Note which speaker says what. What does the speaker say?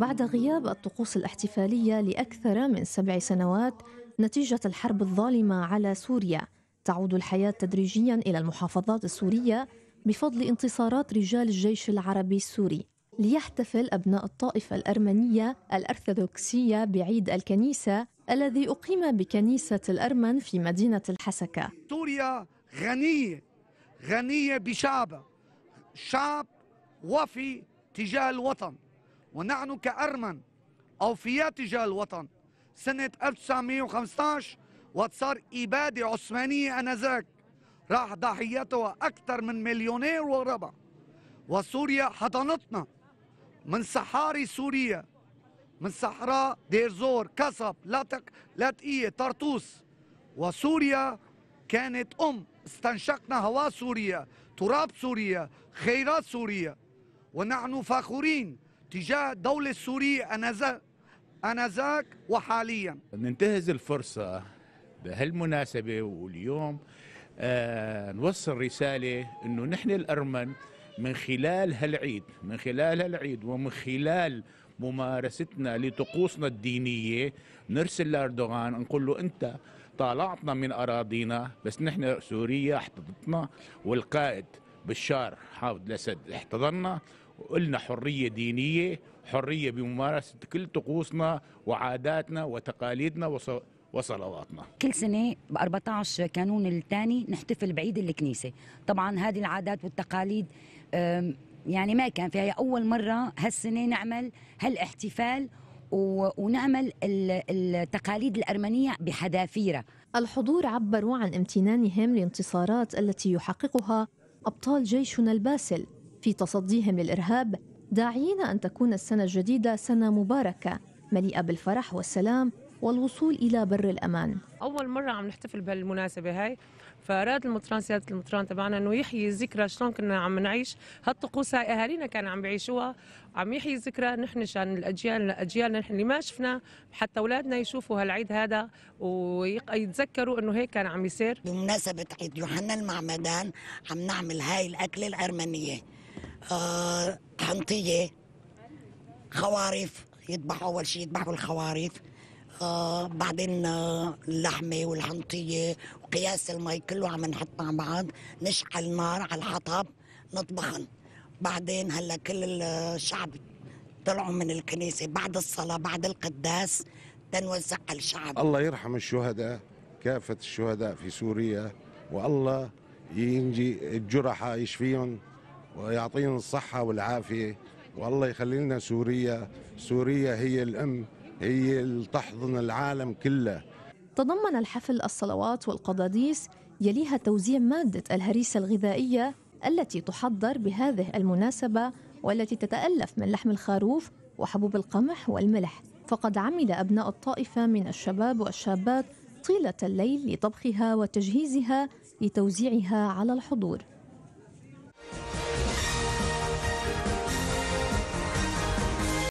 Speaker 1: بعد غياب الطقوس الاحتفالية لأكثر من سبع سنوات نتيجة الحرب الظالمة على سوريا. تعود الحياة تدريجيا إلى المحافظات السورية بفضل انتصارات رجال الجيش العربي السوري. ليحتفل أبناء الطائفة الأرمنية الأرثوذكسية بعيد الكنيسة الذي أقيم بكنيسة الأرمن في مدينة الحسكة.
Speaker 2: سوريا غنية غنية بشعبها شعب وفي تجاه الوطن. ونحن كأرمن أوفياء تجاه الوطن. سنة 1915 وقت صار إبادة عثمانية أنذاك راح ضحيتها أكثر من مليونير وربع. وسوريا حضنتنا من صحاري سوريا من صحراء دير زور كسب لاتك لاتقية طرطوس. وسوريا كانت أم استنشقنا هواء سوريا تراب سوريا خيرات سوريا. ونحن فخورين تجاه الدولة السورية أنذاك أنذاك وحاليا.
Speaker 3: ننتهز الفرصة بهالمناسبة واليوم آه نوصل رسالة أنه نحن الأرمن من خلال هالعيد من خلال هالعيد ومن خلال ممارستنا لطقوسنا الدينية نرسل لأردوغان نقول له أنت طالعتنا من أراضينا بس نحن سوريا احتضتنا والقائد بشار حافظ الأسد احتضننا وقلنا حرية دينية حرية بممارسة كل طقوسنا وعاداتنا وتقاليدنا وصلواتنا.
Speaker 4: كل سنة ب 14 كانون الثاني نحتفل بعيد الكنيسة. طبعا هذه العادات والتقاليد يعني ما كان فيها. أول مرة هالسنة نعمل هالاحتفال ونعمل التقاليد الأرمنية بحذافيرها.
Speaker 1: الحضور عبروا عن امتنانهم لانتصارات التي يحققها أبطال جيشنا الباسل. في تصديهم للإرهاب داعين أن تكون السنة الجديدة سنة مباركة مليئة بالفرح والسلام والوصول إلى بر الأمان.
Speaker 5: أول مرة عم نحتفل بهالمناسبة هاي فأراد المطران سيادة المطران تبعنا أنه يحيي الذكرى شلون كنا عم نعيش. هالطقوس هاي أهالينا كانوا عم بيعيشوها. عم يحيي الذكرى نحن عشان الأجيال أجيالنا نحن اللي ما شفنا. حتى أولادنا يشوفوا هالعيد هذا ويتذكروا أنه هيك كان عم يصير.
Speaker 6: بمناسبة عيد يوحنا المعمدان عم نعمل هاي الأكلة الأرمنية. آه حنطية خوارف يذبحوا أول شيء يذبحوا الخوارف. آه بعدين آه اللحمة والحنطية وقياس المي كله عم نحط مع بعض نشعل النار على الحطب نطبخن. بعدين هلأ كل الشعب طلعوا من الكنيسة بعد الصلاة بعد القداس تنوزع على الشعب.
Speaker 7: الله يرحم الشهداء كافة الشهداء في سوريا والله ينجي الجرحى يشفيهم. ويعطيهم الصحة والعافية. والله يخلي لنا سوريا سوريا هي الأم هي اللي تحضن العالم كله.
Speaker 1: تضمن الحفل الصلوات والقضاديس يليها توزيع مادة الهريسة الغذائية التي تحضر بهذه المناسبة والتي تتألف من لحم الخروف وحبوب القمح والملح. فقد عمل أبناء الطائفة من الشباب والشابات طيلة الليل لطبخها وتجهيزها لتوزيعها على الحضور.